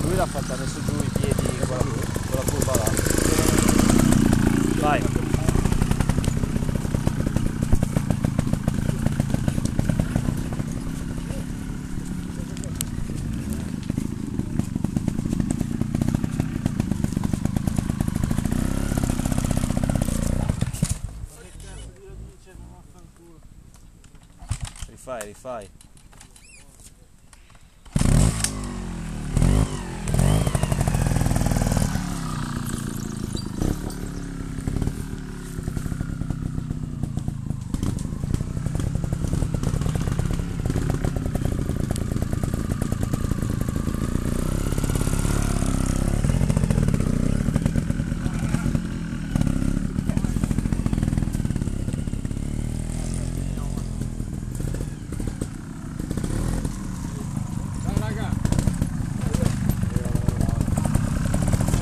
lui l'ha fatta messo giù i piedi con la, con la curva là. Vai. Rifai, rifai.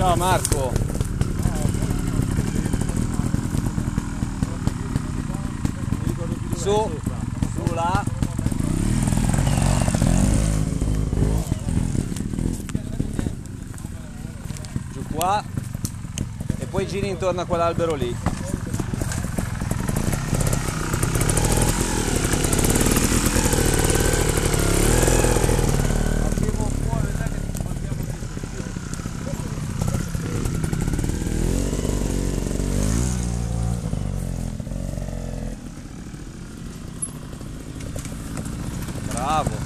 Ciao Marco. Su, su là. Giù qua. E poi giri intorno a quell'albero lì. Bravo.